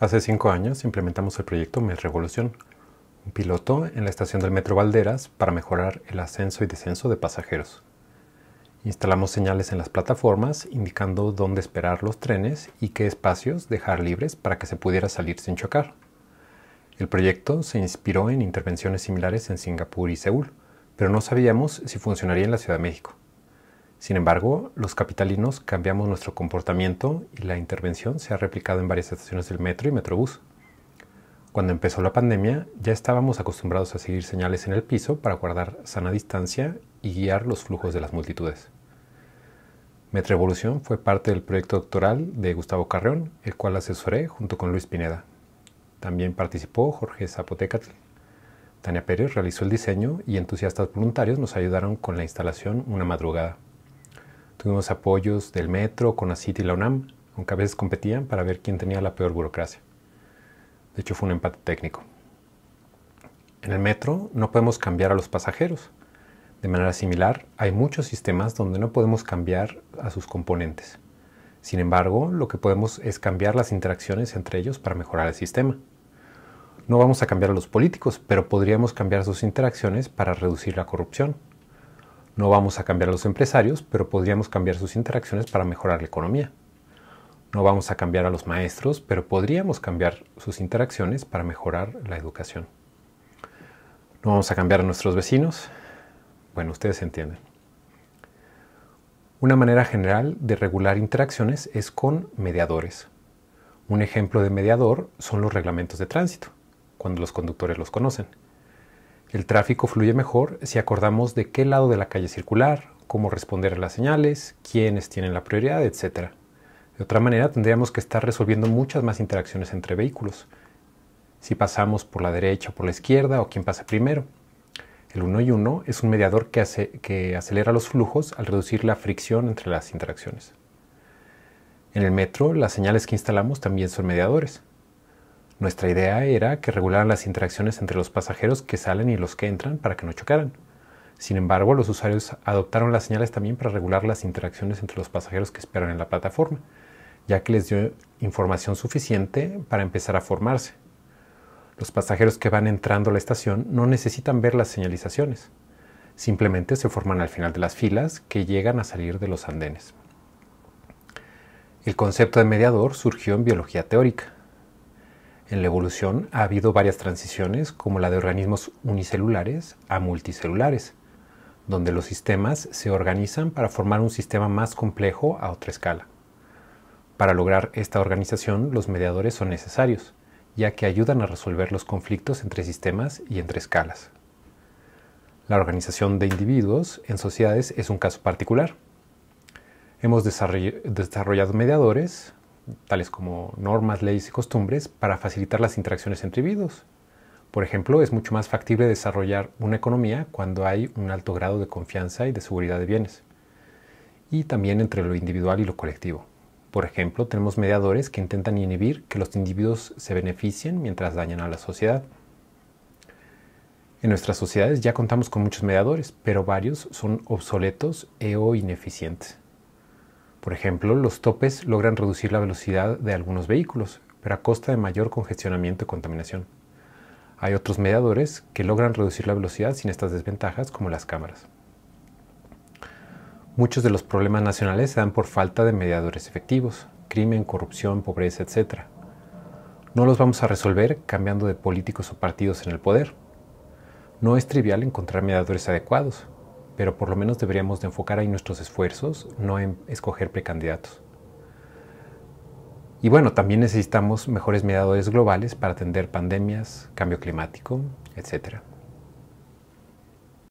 Hace cinco años implementamos el proyecto Met Revolución, un piloto en la estación del Metro Valderas para mejorar el ascenso y descenso de pasajeros. Instalamos señales en las plataformas indicando dónde esperar los trenes y qué espacios dejar libres para que se pudiera salir sin chocar. El proyecto se inspiró en intervenciones similares en Singapur y Seúl, pero no sabíamos si funcionaría en la Ciudad de México. Sin embargo, los capitalinos cambiamos nuestro comportamiento y la intervención se ha replicado en varias estaciones del metro y metrobús. Cuando empezó la pandemia, ya estábamos acostumbrados a seguir señales en el piso para guardar sana distancia y guiar los flujos de las multitudes. Metrevolución fue parte del proyecto doctoral de Gustavo Carreón, el cual asesoré junto con Luis Pineda. También participó Jorge Zapotecatl. Tania Pérez realizó el diseño y entusiastas voluntarios nos ayudaron con la instalación una madrugada. Tuvimos apoyos del Metro, CONACIT y la UNAM, aunque a veces competían para ver quién tenía la peor burocracia. De hecho, fue un empate técnico. En el metro no podemos cambiar a los pasajeros. De manera similar, hay muchos sistemas donde no podemos cambiar a sus componentes. Sin embargo, lo que podemos es cambiar las interacciones entre ellos para mejorar el sistema. No vamos a cambiar a los políticos, pero podríamos cambiar sus interacciones para reducir la corrupción. No vamos a cambiar a los empresarios, pero podríamos cambiar sus interacciones para mejorar la economía. No vamos a cambiar a los maestros, pero podríamos cambiar sus interacciones para mejorar la educación. No vamos a cambiar a nuestros vecinos. Bueno, ustedes entienden. Una manera general de regular interacciones es con mediadores. Un ejemplo de mediador son los reglamentos de tránsito, cuando los conductores los conocen. El tráfico fluye mejor si acordamos de qué lado de la calle circular, cómo responder a las señales, quiénes tienen la prioridad, etc. De otra manera, tendríamos que estar resolviendo muchas más interacciones entre vehículos. Si pasamos por la derecha o por la izquierda o quién pasa primero. El 1 y 1 es un mediador que, hace, que acelera los flujos al reducir la fricción entre las interacciones. En el metro, las señales que instalamos también son mediadores. Nuestra idea era que regularan las interacciones entre los pasajeros que salen y los que entran para que no chocaran. Sin embargo, los usuarios adoptaron las señales también para regular las interacciones entre los pasajeros que esperan en la plataforma, ya que les dio información suficiente para empezar a formarse. Los pasajeros que van entrando a la estación no necesitan ver las señalizaciones, simplemente se forman al final de las filas que llegan a salir de los andenes. El concepto de mediador surgió en biología teórica en la evolución ha habido varias transiciones, como la de organismos unicelulares a multicelulares, donde los sistemas se organizan para formar un sistema más complejo a otra escala. Para lograr esta organización, los mediadores son necesarios, ya que ayudan a resolver los conflictos entre sistemas y entre escalas. La organización de individuos en sociedades es un caso particular. Hemos desarrollado mediadores, tales como normas, leyes y costumbres, para facilitar las interacciones entre individuos. Por ejemplo, es mucho más factible desarrollar una economía cuando hay un alto grado de confianza y de seguridad de bienes. Y también entre lo individual y lo colectivo. Por ejemplo, tenemos mediadores que intentan inhibir que los individuos se beneficien mientras dañan a la sociedad. En nuestras sociedades ya contamos con muchos mediadores, pero varios son obsoletos e o ineficientes. Por ejemplo, los topes logran reducir la velocidad de algunos vehículos, pero a costa de mayor congestionamiento y contaminación. Hay otros mediadores que logran reducir la velocidad sin estas desventajas, como las cámaras. Muchos de los problemas nacionales se dan por falta de mediadores efectivos, crimen, corrupción, pobreza, etc. No los vamos a resolver cambiando de políticos o partidos en el poder. No es trivial encontrar mediadores adecuados, pero por lo menos deberíamos de enfocar ahí nuestros esfuerzos, no en escoger precandidatos. Y bueno, también necesitamos mejores mediadores globales para atender pandemias, cambio climático, etc.